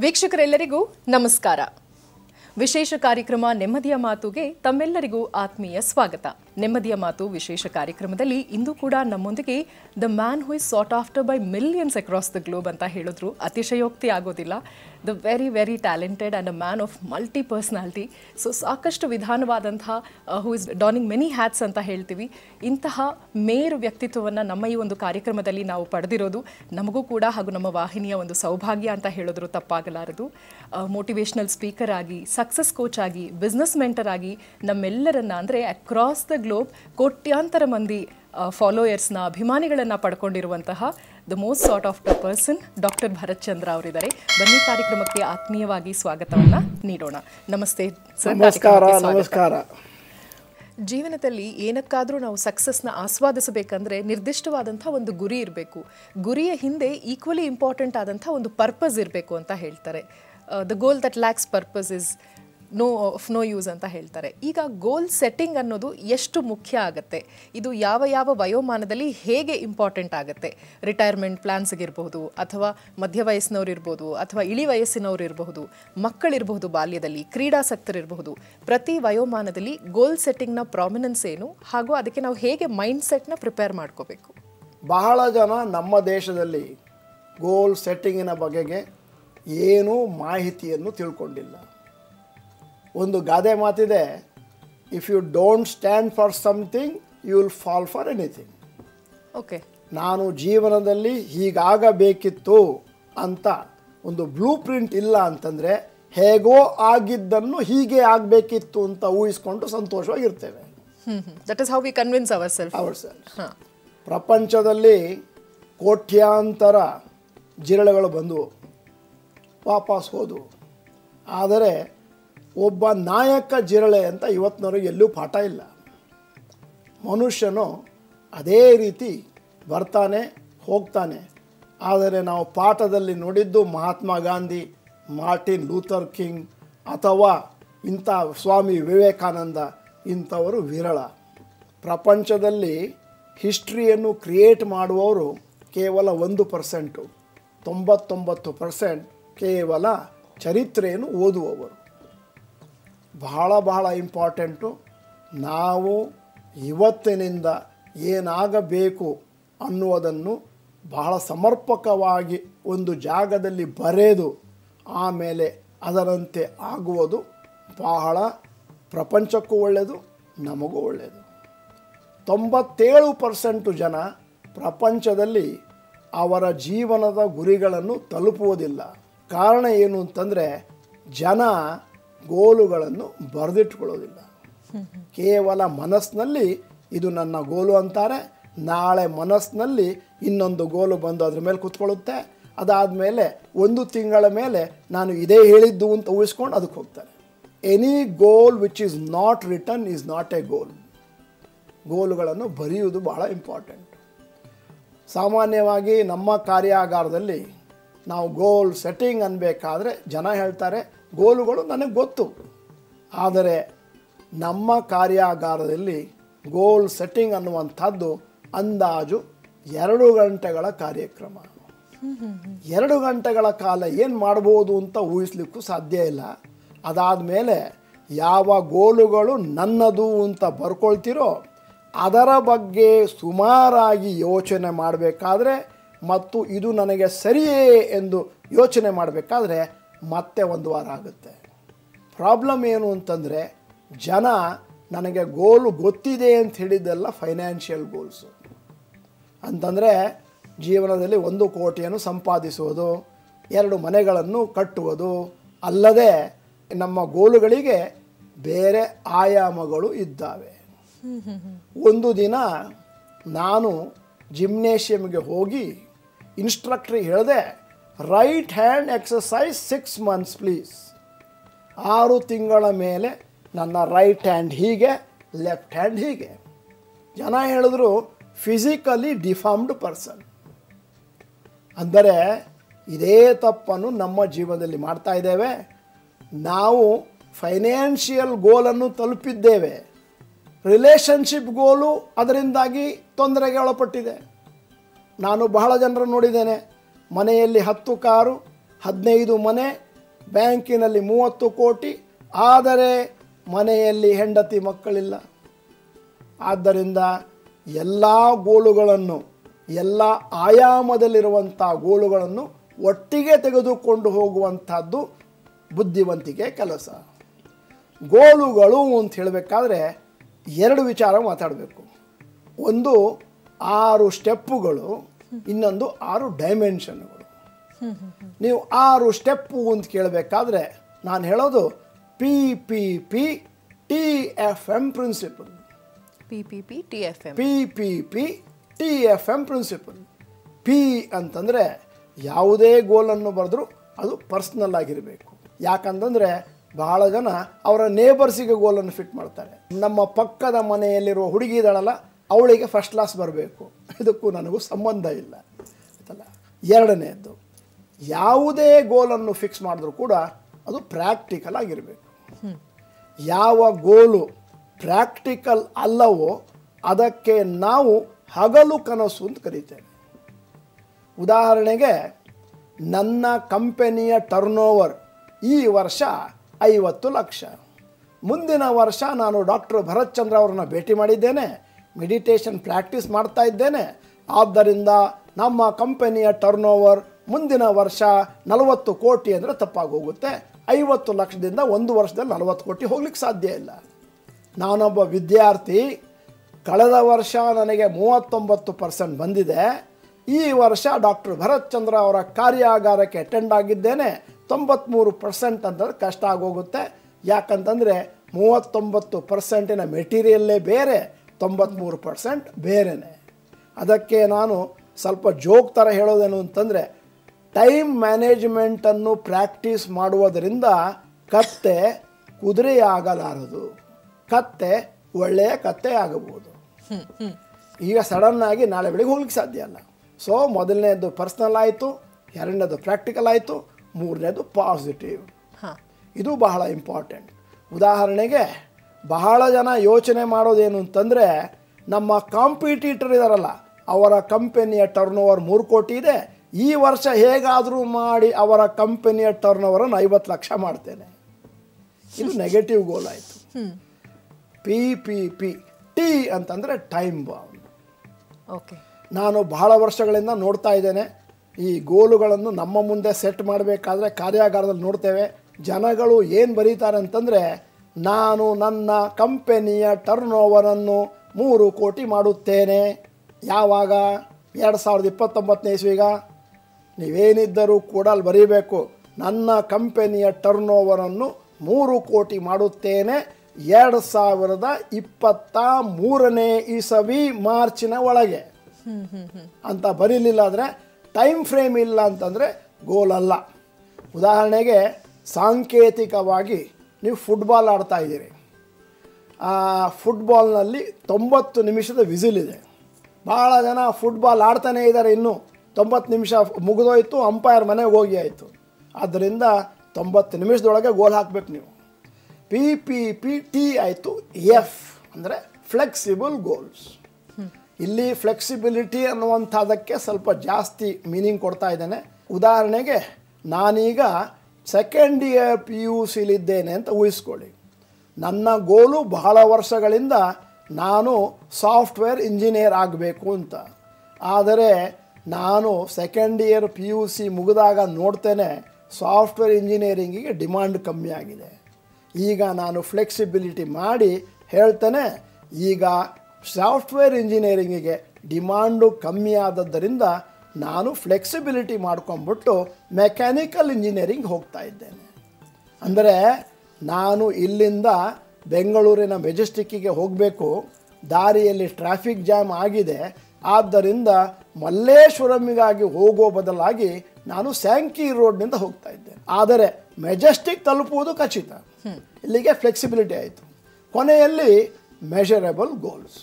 ವೀಕ್ಷಕರೆಲ್ಲರಿಗೂ ನಮಸ್ಕಾರ. ವಿಶೇಷ ಕಾರ್ಯಕ್ರಮ ನೆಮ್ಮದಿಯ ಮಾತುಗೆ ತಮ್ಮೆಲ್ಲರಿಗೂ ಆತ್ಮೀಯ ಸ್ವಾಗತ. ನೆಮ್ಮದಿಯ ಮಾತು ವಿಶೇಷ ಕಾರ್ಯಕ್ರಮದಲ್ಲಿ ಇಂದು ಕೂಡ ನಮ್ಮೊಂದಿಗೆ the man who is sought after by millions across the globe ಅಂತ ಹೇಳಿದ್ರು. ಅತಿಶಯೋಕ್ತಿ ಆಗೋದಿಲ್ಲ. The very very talented and a man of multi personality so ಸಾಕಷ್ಟು ವಿಧಾನವಾದಂತಹ who is donning many hats ಅಂತ ಹೇಳ್ತೀವಿ. ಇಂತಹ ಮೇರು ವ್ಯಕ್ತಿತ್ವವನ್ನು ನಮ್ಮ ಈ ಒಂದು ಕಾರ್ಯಕ್ರಮದಲ್ಲಿ ನಾವು ಪಡೆದಿರೋದು ನಮಗೂ ಕೂಡ ಹಾಗೂ ನಮ್ಮ ವಾಹಿನಿಯ ಒಂದು ಸೌಭಾಗ್ಯ ಅಂತ ಹೇಳಿದ್ರು ತಪ್ಪಾಗಲಾರದು. ಮೋಟಿವೇಶ್ನಲ್ ಸ್ಪೀಕರ್ ಆಗಿ ಸಕ್ಸಸ್ ಕೋಚ್ ಆಗಿ ಬಿಸ್ನೆಸ್ ಮೆಂಟರ್ ಆಗಿ ನಮ್ಮೆಲ್ಲರನ್ನ ಅಂದರೆ ಅಕ್ರಾಸ್ ದ ಗ್ಲೋಬ್ ಕೋಟ್ಯಾಂತರ ಮಂದಿ ಫಾಲೋಯರ್ಸ್ನ ಅಭಿಮಾನಿಗಳನ್ನು ಪಡ್ಕೊಂಡಿರುವಂತಹ the most sought of the person doctor Bharat Chandra ಅವರಿದ್ದಾರೆ. ಬನ್ನಿ ಕಾರ್ಯಕ್ರಮಕ್ಕೆ ಆತ್ಮೀಯವಾಗಿ ಸ್ವಾಗತವನ್ನ ನೀಡೋಣ. ನಮಸ್ತೆ ನಮಸ್ಕಾರ ಜೀವನದಲ್ಲಿ ಏನಕ್ಕಾದರೂ ನಾವು ಸಕ್ಸಸ್ನ ಆಸ್ವಾದಿಸಬೇಕಂದ್ರೆ ನಿರ್ದಿಷ್ಟವಾದಂಥ ಒಂದು ಗುರಿ ಇರಬೇಕು. ಗುರಿಯ ಹಿಂದೆ ಈಕ್ವಲಿ ಇಂಪಾರ್ಟೆಂಟ್ ಆದಂಥ ಒಂದು ಪರ್ಪಸ್ ಇರಬೇಕು ಅಂತ ಹೇಳ್ತಾರೆ. The goal that lacks purpose is no of no use ಅಂತ ಹೇಳ್ತಾರೆ. ಈಗ ಗೋಲ್ ಸೆಟ್ಟಿಂಗ್ ಅನ್ನೋದು ಎಷ್ಟು ಮುಖ್ಯ ಆಗುತ್ತೆ? ಇದು ಯಾವ ಯಾವ ವಯೋಮಾನದಲ್ಲಿ ಹೇಗೆ ಇಂಪಾರ್ಟೆಂಟ್ ಆಗುತ್ತೆ? ರಿಟೈರ್ಮೆಂಟ್ ಪ್ಲಾನ್ಸ್ಗಿರ್ಬೋದು ಅಥವಾ ಮಧ್ಯ ವಯಸ್ಸಿನವ್ರು ಇರ್ಬೋದು, ಅಥವಾ ಇಳಿ ವಯಸ್ಸಿನವ್ರು ಇರಬಹುದು, ಮಕ್ಕಳಿರಬಹುದು ಬಾಲ್ಯದಲ್ಲಿ ಕ್ರೀಡಾಸಕ್ತರಿರಬಹುದು ಪ್ರತಿ ವಯೋಮಾನದಲ್ಲಿ ಗೋಲ್ ಸೆಟ್ಟಿಂಗ್ನ ಪ್ರಾಮಿನೆನ್ಸ್ ಏನು? ಹಾಗೂ ಅದಕ್ಕೆ ನಾವು ಹೇಗೆ ಮೈಂಡ್ ಸೆಟ್ನ ಪ್ರಿಪೇರ್ ಮಾಡ್ಕೋಬೇಕು? ಬಹಳ ಜನ ನಮ್ಮ ದೇಶದಲ್ಲಿ ಗೋಲ್ ಸೆಟ್ಟಿಂಗಿನ ಬಗೆಗೆ ಏನೂ ಮಾಹಿತಿಯನ್ನು ತಿಳ್ಕೊಂಡಿಲ್ಲ. ಒಂದು ಗಾದೆ ಮಾತಿದೆ if you don't stand for something you will fall for anything okay. ನಾನು ಜೀವನದಲ್ಲಿ ಹೀಗಾಗಬೇಕಿತ್ತು ಅಂತ ಒಂದು ಬ್ಲೂ ಪ್ರಿಂಟ್ ಇಲ್ಲ ಅಂತಂದರೆ ಹೇಗೋ ಆಗಿದ್ದನ್ನು ಹೀಗೆ ಆಗಬೇಕಿತ್ತು ಅಂತ ಊಹಿಸ್ಕೊಂಡು ಸಂತೋಷವಾಗಿರ್ತೇವೆ. That is how we convince our self our self ಹಾಂ. ಪ್ರಪಂಚದಲ್ಲಿ ಕೋಟ್ಯಾಂತರ ಜಿರಳೆಗಳು ಬಂದವು. ವಾಪಸ್ ಹೋದವು. ಆದರೆ ಒಬ್ಬ ನಾಯಕ ಜಿರಳೆ ಅಂತ ಇವತ್ತಿನವರೆಗೆ ಎಲ್ಲೂ ಪಾಠ ಇಲ್ಲ. ಮನುಷ್ಯನು ಅದೇ ರೀತಿ ಬರ್ತಾನೆ, ಹೋಗ್ತಾನೆ. ಆದರೆ ನಾವು ಪಾಠದಲ್ಲಿ ನೋಡಿದ್ದು Mahatma Gandhi, Martin Luther King ಅಥವಾ ಇಂಥ ಸ್ವಾಮಿ ವಿವೇಕಾನಂದ ಇಂಥವರು ವಿರಳ. ಪ್ರಪಂಚದಲ್ಲಿ ಹಿಸ್ಟ್ರಿಯನ್ನು ಕ್ರಿಯೇಟ್ ಮಾಡುವವರು ಕೇವಲ ಒಂದು ಪರ್ಸೆಂಟು. ತೊಂಬತ್ತೊಂಬತ್ತು ಪರ್ಸೆಂಟ್ ಕೇವಲ ಚರಿತ್ರೆಯನ್ನು ಓದುವವರು. ಬಹಳ ಬಹಳ ಇಂಪಾರ್ಟೆಂಟು. ನಾವು ಇವತ್ತಿನಿಂದ ಏನಾಗಬೇಕು ಅನ್ನುವುದನ್ನು ಬಹಳ ಸಮರ್ಪಕವಾಗಿ ಒಂದು ಜಾಗದಲ್ಲಿ ಬರೆದು ಆಮೇಲೆ ಅದರಂತೆ ಆಗುವುದು ಬಹಳ ಪ್ರಪಂಚಕ್ಕೂ ಒಳ್ಳೆಯದು, ನಮಗೂ ಒಳ್ಳೆಯದು. ತೊಂಬತ್ತೇಳು ಪರ್ಸೆಂಟು ಜನ ಪ್ರಪಂಚದಲ್ಲಿ ಅವರ ಜೀವನದ ಗುರಿಗಳನ್ನು ತಲುಪುವುದಿಲ್ಲ. ಕಾರಣ ಏನು ಅಂತಂದರೆ ಜನ ಗೋಲುಗಳನ್ನು ಬರೆದಿಟ್ಕೊಳ್ಳೋದಿಲ್ಲ. ಕೇವಲ ಮನಸ್ಸಿನಲ್ಲಿ ಇದು ನನ್ನ ಗೋಲು ಅಂತಾರೆ, ನಾಳೆ ಮನಸ್ಸಿನಲ್ಲಿ ಇನ್ನೊಂದು ಗೋಲು ಬಂದು ಅದ್ರ ಮೇಲೆ ಕೂತ್ಕೊಳ್ಳುತ್ತೆ. ಅದಾದಮೇಲೆ ಒಂದು ತಿಂಗಳ ಮೇಲೆ ನಾನು ಇದೇ ಹೇಳಿದ್ದು ಅಂತ ಊಹಿಸ್ಕೊಂಡು ಅದಕ್ಕೆ ಹೋಗ್ತಾರೆ. Any goal which is not return is not a goal ಗೋಲುಗಳನ್ನು ಬರೆಯುವುದು ಬಹಳ ಇಂಪಾರ್ಟೆಂಟ್ ಸಾಮಾನ್ಯವಾಗಿ ನಮ್ಮ ಕಾರ್ಯಾಗಾರದಲ್ಲಿ ನಾವು ಗೋಲ್ ಸೆಟ್ಟಿಂಗ್ ಅನ್ಬೇಕಾದ್ರೆ ಜನ ಹೇಳ್ತಾರೆ ಗೋಲುಗಳು ನನಗೆ ಗೊತ್ತು. ಆದರೆ ನಮ್ಮ ಕಾರ್ಯಾಗಾರದಲ್ಲಿ ಗೋಲ್ ಸೆಟ್ಟಿಂಗ್ ಅನ್ನುವಂಥದ್ದು ಅಂದಾಜು ಎರಡು ಗಂಟೆಗಳ ಕಾರ್ಯಕ್ರಮ. ಎರಡು ಗಂಟೆಗಳ ಕಾಲ ಏನು ಮಾಡ್ಬೋದು ಅಂತ ಊಹಿಸ್ಲಿಕ್ಕೂ ಸಾಧ್ಯ ಇಲ್ಲ. ಅದಾದ ಮೇಲೆ ಯಾವ ಗೋಲುಗಳು ನನ್ನದು ಅಂತ ಬರ್ಕೊಳ್ತಿರೋ ಅದರ ಬಗ್ಗೆ ಸುಮಾರಾಗಿ ಯೋಚನೆ ಮಾಡಬೇಕಾದ್ರೆ ಮತ್ತು ಇದು ನನಗೆ ಸರಿಯೇ ಎಂದು ಯೋಚನೆ ಮಾಡಬೇಕಾದ್ರೆ ಮತ್ತೆ ಒಂದು ವಾರ ಆಗುತ್ತೆ. ಪ್ರಾಬ್ಲಮ್ ಏನು ಅಂತಂದರೆ, ಜನ ನನಗೆ ಗೋಲು ಗೊತ್ತಿದೆ ಅಂತ ಹೇಳಿದ್ದೆಲ್ಲ ಫೈನಾನ್ಷಿಯಲ್ ಗೋಲ್ಸು ಅಂತಂದರೆ, ಜೀವನದಲ್ಲಿ ಒಂದು ಕೋಟಿಯನ್ನು ಸಂಪಾದಿಸುವುದು, ಎರಡು ಮನೆಗಳನ್ನು ಕಟ್ಟುವುದು, ಅಲ್ಲದೆ ನಮ್ಮ ಗೋಲುಗಳಿಗೆ ಬೇರೆ ಆಯಾಮಗಳು ಇದ್ದಾವೆ. ಒಂದು ದಿನ ನಾನು ಜಿಮ್ನೇಷಿಯಮ್ಗೆ ಹೋಗಿ ಇನ್ಸ್ಟ್ರಕ್ಟ್ರಿಗೆ ಹೇಳಿದೆ right hand exercise six months please ಆರು ತಿಂಗಳ ಮೇಲೆ ನನ್ನ ರೈಟ್ ಹ್ಯಾಂಡ್ ಹೀಗೆ ಲೆಫ್ಟ್ ಹ್ಯಾಂಡ್ ಹೀಗೆ. ಜನ ಹೇಳಿದ್ರು ಫಿಸಿಕಲಿ ಡಿಫಾರ್ಮ್ಡ್ ಪರ್ಸನ್ ಅಂದರೆ ಇದೇ ತಪ್ಪನ್ನು ನಮ್ಮ ಜೀವನದಲ್ಲಿ ಮಾಡ್ತಾ ಇದ್ದೇವೆ. ನಾವು ಫೈನಾನ್ಷಿಯಲ್ ಗೋಲನ್ನು ತಲುಪಿದ್ದೇವೆ. ರಿಲೇಷನ್ಶಿಪ್ ಗೋಲು ಅದರಿಂದಾಗಿ ತೊಂದರೆಗೆ ಒಳಪಟ್ಟಿದೆ. ನಾನು ಬಹಳ ಜನರನ್ನು ನೋಡಿದ್ದೇನೆ. ಮನೆಯಲ್ಲಿ ಹತ್ತು ಕಾರು, ಹದಿನೈದು ಮನೆ, ಬ್ಯಾಂಕಿನಲ್ಲಿ ಮೂವತ್ತು ಕೋಟಿ, ಆದರೆ ಮನೆಯಲ್ಲಿ ಹೆಂಡತಿ ಮಕ್ಕಳಿಲ್ಲ. ಆದ್ದರಿಂದ ಎಲ್ಲ ಗೋಲುಗಳನ್ನು, ಎಲ್ಲ ಆಯಾಮದಲ್ಲಿರುವಂಥ ಗೋಲುಗಳನ್ನು ಒಟ್ಟಿಗೆ ತೆಗೆದುಕೊಂಡು ಹೋಗುವಂಥದ್ದು ಬುದ್ಧಿವಂತಿಕೆ ಕೆಲಸ. ಗೋಲುಗಳು ಅಂತ ಹೇಳಬೇಕಾದ್ರೆ ಎರಡು ವಿಚಾರ ಮಾತಾಡಬೇಕು. ಒಂದು, ಆರು ಸ್ಟೆಪ್ಪುಗಳು. ಇನ್ನೊಂದು ಆರು ಡೈಮೆನ್ಷನ್ಗಳು ನೀವು ಆರು ಸ್ಟೆಪ್ಪು ಅಂತ ಕೇಳಬೇಕಾದ್ರೆ ನಾನು ಹೇಳೋದು P P P T F M principle P P P T F M P P P T F M principle P ಅಂತಂದರೆ ಯಾವುದೇ ಗೋಲನ್ನು ಬರೆದ್ರು ಅದು ಪರ್ಸ್ನಲ್ ಆಗಿರಬೇಕು. ಯಾಕಂತಂದರೆ ಬಹಳ ಜನ ಅವರ ನೇಬರ್ಸಿಗೆ ಗೋಲನ್ನು ಫಿಟ್ ಮಾಡ್ತಾರೆ. ನಮ್ಮ ಪಕ್ಕದ ಮನೆಯಲ್ಲಿರುವ ಹುಡುಗಿ ಇದ್ದಾಳಲ್ಲ ಅವಳಿಗೆ ಫಸ್ಟ್ ಕ್ಲಾಸ್ ಬರಬೇಕು. ಇದಕ್ಕೂ ನನಗೂ ಸಂಬಂಧ ಇಲ್ಲ. ಆಯ್ತಲ್ಲ? ಎರಡನೆಯದ್ದು ಯಾವುದೇ ಗೋಲನ್ನು ಫಿಕ್ಸ್ ಮಾಡಿದ್ರು ಕೂಡ ಅದು ಪ್ರಾಕ್ಟಿಕಲ್ ಆಗಿರಬೇಕು. ಯಾವ ಗೋಲು ಪ್ರಾಕ್ಟಿಕಲ್ ಅಲ್ಲವೋ ಅದಕ್ಕೆ ನಾವು ಹಗಲು ಕನಸು ಅಂತ ಕರೀತೇವೆ. ಉದಾಹರಣೆಗೆ, ನನ್ನ ಕಂಪನಿಯ ಟರ್ನ್ ಓವರ್ ಈ ವರ್ಷ ಐವತ್ತು ಲಕ್ಷ. ಮುಂದಿನ ವರ್ಷ ನಾನು ಡಾಕ್ಟರ್ ಭರತ್ ಚಂದ್ರ ಅವರನ್ನ ಭೇಟಿ ಮಾಡಿದ್ದೇನೆ. ಮೆಡಿಟೇಷನ್ ಪ್ರಾಕ್ಟೀಸ್ ಮಾಡ್ತಾ ಇದ್ದೇನೆ. ಆದ್ದರಿಂದ ನಮ್ಮ ಕಂಪನಿಯ ಟರ್ನ್ ಓವರ್ ಮುಂದಿನ ವರ್ಷ ನಲವತ್ತು ಕೋಟಿ ಅಂದರೆ ತಪ್ಪಾಗಿ ಹೋಗುತ್ತೆ ಐವತ್ತು ಲಕ್ಷದಿಂದ ಒಂದು ವರ್ಷದಲ್ಲಿ ನಲವತ್ತು ಕೋಟಿ ಹೋಗ್ಲಿಕ್ಕೆ ಸಾಧ್ಯ ಇಲ್ಲ. ನಾನೊಬ್ಬ ವಿದ್ಯಾರ್ಥಿ, ಕಳೆದ ವರ್ಷ ನನಗೆ ಮೂವತ್ತೊಂಬತ್ತು ಪರ್ಸೆಂಟ್ ಬಂದಿದೆ. ಈ ವರ್ಷ ಡಾಕ್ಟರ್ ಭರತ್ ಚಂದ್ರ ಅವರ ಕಾರ್ಯಾಗಾರಕ್ಕೆ ಅಟೆಂಡ್ ಆಗಿದ್ದೇನೆ. ತೊಂಬತ್ತ್ಮೂರು ಪರ್ಸೆಂಟ್ ಅಂತ ಕಷ್ಟ ಆಗೋಗುತ್ತೆ. ಯಾಕಂತಂದರೆ ಮೂವತ್ತೊಂಬತ್ತು ಪರ್ಸೆಂಟಿನ ಮೆಟೀರಿಯಲ್ಲೇ ಬೇರೆ. ತೊಂಬತ್ತ್ಮೂರು ಪರ್ಸೆಂಟ್ ಬೇರೆನೆ. ಅದಕ್ಕೆ ನಾನು ಸ್ವಲ್ಪ ಜೋಕ್ ಥರ ಹೇಳೋದೇನು ಅಂತಂದರೆ ಟೈಮ್ ಮ್ಯಾನೇಜ್ಮೆಂಟನ್ನು ಪ್ರಾಕ್ಟೀಸ್ ಮಾಡುವುದರಿಂದ ಕತ್ತೆ ಕುದುರೆಯಾಗಲಾರದು. ಕತ್ತೆ ಒಳ್ಳೆಯ ಕತ್ತೆ ಆಗಬಹುದು. ಈಗ ಸಡನ್ನಾಗಿ ನಾಳೆ ಬೆಳಿಗ್ಗೆ ಹೋಗ್ಲಿಕ್ಕೆ ಸಾಧ್ಯ ಅಲ್ಲ. ಸೊ ಮೊದಲನೇದು ಪರ್ಸ್ನಲ್ ಆಯಿತು ಎರಡನೇದು ಪ್ರಾಕ್ಟಿಕಲ್ ಆಯಿತು ಮೂರನೇದು ಪಾಸಿಟಿವ್ ಹಾಂ. ಇದು ಬಹಳ ಇಂಪಾರ್ಟೆಂಟ್ ಉದಾಹರಣೆಗೆ ಬಹಳ ಜನ ಯೋಚನೆ ಮಾಡೋದೇನು ಅಂತಂದರೆ ನಮ್ಮ ಕಾಂಪಿಟೀಟರ್ ಇದಾರಲ್ಲ ಅವರ ಕಂಪನಿಯ ಟರ್ನ್ ಓವರ್ ಮೂರು ಕೋಟಿ ಇದೆ. ಈ ವರ್ಷ ಹೇಗಾದರೂ ಮಾಡಿ ಅವರ ಕಂಪನಿಯ ಟರ್ನ್ ಓವರನ್ನು ಐವತ್ತು ಲಕ್ಷ ಮಾಡ್ತೇನೆ. ಇದು ನೆಗೆಟಿವ್ ಗೋಲ್ ಆಯಿತು. ಪಿ ಪಿ ಪಿ ಟಿ ಅಂತಂದರೆ ಟೈಮ್ ಬೌಂಡ್ ಓಕೆ. ನಾನು ಬಹಳ ವರ್ಷಗಳಿಂದ ನೋಡ್ತಾ ಇದ್ದೇನೆ ಈ ಗೋಲುಗಳನ್ನು ನಮ್ಮ ಮುಂದೆ ಸೆಟ್ ಮಾಡಬೇಕಾದ್ರೆ ಕಾರ್ಯಾಗಾರದಲ್ಲಿ ನೋಡ್ತೇವೆ. ಜನಗಳು ಏನು ಬರೀತಾರೆ ಅಂತಂದರೆ ನಾನು ನನ್ನ ಕಂಪೆನಿಯ ಟರ್ನ್ ಓವರನ್ನು ಮೂರು ಕೋಟಿ ಮಾಡುತ್ತೇನೆ. ಯಾವಾಗ? ಎರಡು ಸಾವಿರದ ಇಪ್ಪತ್ತೊಂಬತ್ತನೇ ಇಸ್ವಿಗ. ನೀವೇನಿದ್ದರೂ ಕೂಡ ಅಲ್ಲಿ ಬರೀಬೇಕು. ನನ್ನ ಕಂಪೆನಿಯ ಟರ್ನ್ ಓವರನ್ನು ಮೂರು ಕೋಟಿ ಮಾಡುತ್ತೇನೆ. ಎರಡು ಸಾವಿರದ ಇಪ್ಪತ್ತ ಮೂರನೇ ಇಸವಿ ಮಾರ್ಚಿನ ಒಳಗೆ. ಅಂತ ಬರೀಲಿಲ್ಲ ಅಂದರೆ ಟೈಮ್ ಫ್ರೇಮ್ ಇಲ್ಲ ಅಂತಂದರೆ ಗೋಲ್ ಅಲ್ಲ. ಉದಾಹರಣೆಗೆ ಸಾಂಕೇತಿಕವಾಗಿ ನೀವು ಫುಟ್ಬಾಲ್ ಆಡ್ತಾ ಇದ್ದೀರಿ. ಫುಟ್ಬಾಲ್ನಲ್ಲಿ ತೊಂಬತ್ತು ನಿಮಿಷದ ವಿಸಿಲ್ ಇದೆ. ಭಾಳ ಜನ ಫುಟ್ಬಾಲ್ ಆಡ್ತಾನೇ ಇದ್ದಾರೆ ಇನ್ನೂ. ತೊಂಬತ್ತು ನಿಮಿಷ ಮುಗಿದೋಯ್ತು ಅಂಪೈರ್ ಮನೆಗೆ ಹೋಗಿ ಆಯಿತು. ಆದ್ದರಿಂದ ತೊಂಬತ್ತು ನಿಮಿಷದೊಳಗೆ ಗೋಲ್ ಹಾಕಬೇಕು ನೀವು. ಪಿ ಪಿ ಪಿ ಟಿ ಆಯಿತು ಎಫ್ ಅಂದರೆ ಫ್ಲೆಕ್ಸಿಬಲ್ ಗೋಲ್ಸ್ ಇಲ್ಲಿ ಫ್ಲೆಕ್ಸಿಬಿಲಿಟಿ ಅನ್ನುವಂಥದ್ದಕ್ಕೆ ಸ್ವಲ್ಪ ಜಾಸ್ತಿ ಮೀನಿಂಗ್ ಕೊಡ್ತಾ ಇದ್ದೇನೆ. ಉದಾಹರಣೆಗೆ ನಾನೀಗ ಸೆಕೆಂಡ್ ಇಯರ್ ಪಿ ಯು ಸಿಲಿದ್ದೇನೆ ಅಂತ ಊಹಿಸ್ಕೊಳ್ಳಿ. ನನ್ನ ಗೋಲು ಬಹಳ ವರ್ಷಗಳಿಂದ ನಾನು ಸಾಫ್ಟ್ವೇರ್ ಇಂಜಿನಿಯರ್ ಆಗಬೇಕು ಅಂತ. ಆದರೆ ನಾನು second year P U C ಮುಗಿದಾಗ ನೋಡ್ತೇನೆ ಸಾಫ್ಟ್ವೇರ್ ಇಂಜಿನಿಯರಿಂಗಿಗೆ ಡಿಮಾಂಡ್ ಕಮ್ಮಿ ಆಗಿದೆ. ಈಗ ನಾನು ಫ್ಲೆಕ್ಸಿಬಿಲಿಟಿ ಮಾಡಿ ಹೇಳ್ತೇನೆ, ಈಗ ಸಾಫ್ಟ್ವೇರ್ ಇಂಜಿನಿಯರಿಂಗಿಗೆ ಡಿಮಾಂಡು ಕಮ್ಮಿ ಆದದ್ದರಿಂದ ನಾನು ಫ್ಲೆಕ್ಸಿಬಿಲಿಟಿ ಮಾಡ್ಕೊಂಬಿಟ್ಟು ಮೆಕ್ಯಾನಿಕಲ್ ಇಂಜಿನಿಯರಿಂಗ್ ಹೋಗ್ತಾ ಇದ್ದೇನೆ. ಅಂದರೆ ನಾನು ಇಲ್ಲಿಂದ ಬೆಂಗಳೂರಿನ ಮೆಜೆಸ್ಟಿಕ್ಕಿಗೆ ಹೋಗಬೇಕು ದಾರಿಯಲ್ಲಿ ಟ್ರಾಫಿಕ್ ಜಾಮ್ ಆಗಿದೆ ಆದ್ದರಿಂದ ಮಲ್ಲೇಶ್ವರಂಗಾಗಿ ಹೋಗೋ ಬದಲಾಗಿ ನಾನು ಸ್ಯಾಂಕಿ ರೋಡ್ನಿಂದ ಹೋಗ್ತಾ ಇದ್ದೇನೆ. ಆದರೆ ಮೆಜೆಸ್ಟಿಕ್ ತಲುಪುವುದು ಖಚಿತ. ಇಲ್ಲಿಗೆ ಫ್ಲೆಕ್ಸಿಬಿಲಿಟಿ ಆಯಿತು. ಕೊನೆಯಲ್ಲಿ ಮೆಷರೇಬಲ್ ಗೋಲ್ಸ್